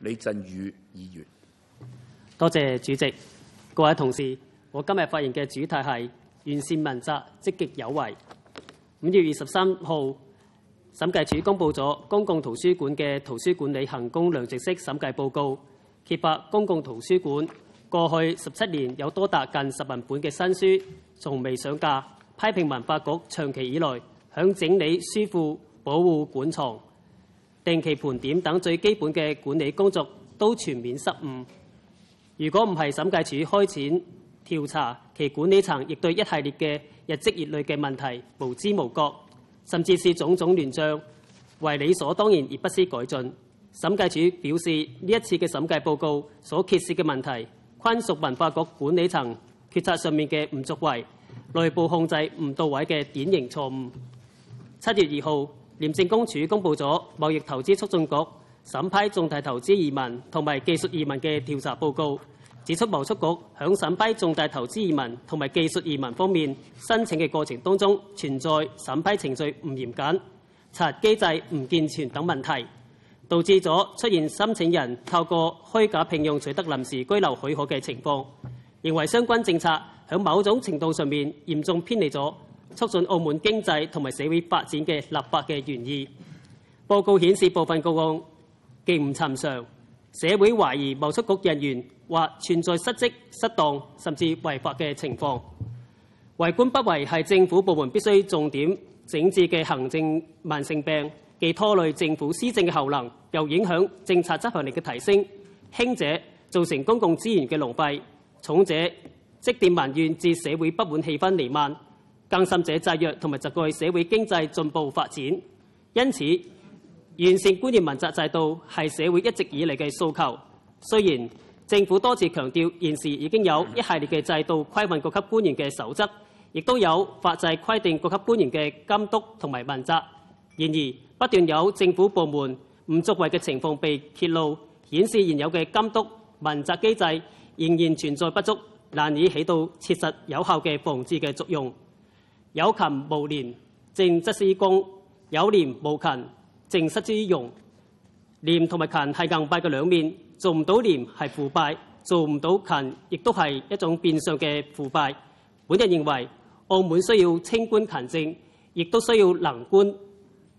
李振宇議員。多謝主席，各位同事，我今日發言嘅主題係完善問責，積極有為。五月二十三號，審計署公布咗公共圖書館嘅圖書管理行公量值式審計報告，揭發公共圖書館過去十七年有多達近十萬本嘅新書從未上架，批評文化局長期以來響整理書庫、保護館藏、定期盤點等最基本嘅管理工作都全面失誤。如果唔係審計署開展調查，其管理層亦對一系列嘅日積月累嘅問題無知無覺，甚至是種種亂象為理所當然而不思改進。審計署表示，呢一次嘅審計報告所揭示嘅問題，均屬文化局管理層決策上面嘅唔作為、內部控制唔到位嘅典型錯誤。七月二號，廉政公署公布咗貿易投資促進局審批重大投資移民同埋技術移民嘅調查報告，指出貿促局響審批重大投資移民同埋技術移民方面申請嘅過程當中，存在審批程序唔嚴謹、查機制唔健全等問題，導致咗出現申請人透過虛假聘用取得臨時居留許可嘅情況。認為相關政策響某種程度上面嚴重偏離咗促進澳門經濟同埋社會發展嘅立法嘅原意。報告顯示部分個案既唔尋常，社會懷疑貿出局人員或存在失職、失當甚至違法嘅情況。為官不為係政府部門必須重點整治嘅行政慢性病，既拖累政府施政嘅效能，又影響政策執行力嘅提升。輕者造成公共資源嘅浪費，重者積澱民怨致社會不滿氣氛彌漫，更甚者制約同埋窒礙社會經濟進步發展。因此，完善官員問責制度係社會一直以嚟嘅訴求。雖然政府多次強調現時已經有一系列嘅制度規範各級官員嘅守則，亦都有法制規定各級官員嘅監督同埋問責。然而，不斷有政府部門唔作為嘅情況被揭露，顯示現有嘅監督問責機制仍然存在不足，難以起到切實有效嘅防治嘅作用。有勤無廉，政則失公；有廉無勤，政失之用，廉同埋勤係硬幣嘅兩面，做唔到廉係腐敗，做唔到勤亦都係一種變相嘅腐敗。本人認為，澳門需要清官勤政，亦都需要能官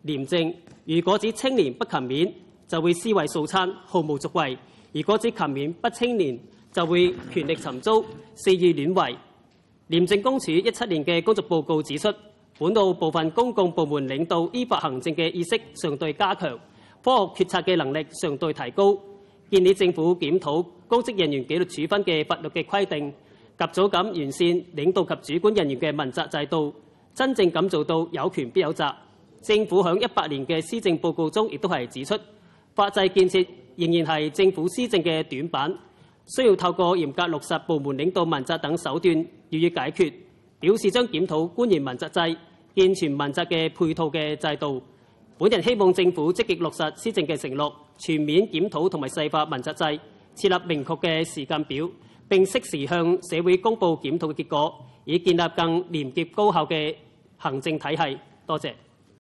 廉政。如果只清廉不勤勉，就會尸位素餐，毫無作為；如果只勤勉不清廉，就會權力尋租，肆意亂為。廉政公署一七年嘅工作報告指出，本澳部分公共部門領導依法行政嘅意識尚待加強，科學決策嘅能力尚待提高。建議政府檢討公職人員紀律處分嘅法律嘅規定，及早咁完善領導及主管人員嘅問責制度，真正咁做到有權必有責。政府響一八年嘅施政報告中，亦都係指出，法制建設仍然係政府施政嘅短板，需要透過嚴格落實部門領導問責等手段予以解決。表示將檢討官員問責制。健全問責嘅配套嘅制度，本人希望政府積極落實施政嘅承諾，全面檢討同埋細化問責制，設立明確嘅時間表，並適時向社會公佈檢討嘅結果，以建立更廉潔高效嘅行政體系。多謝。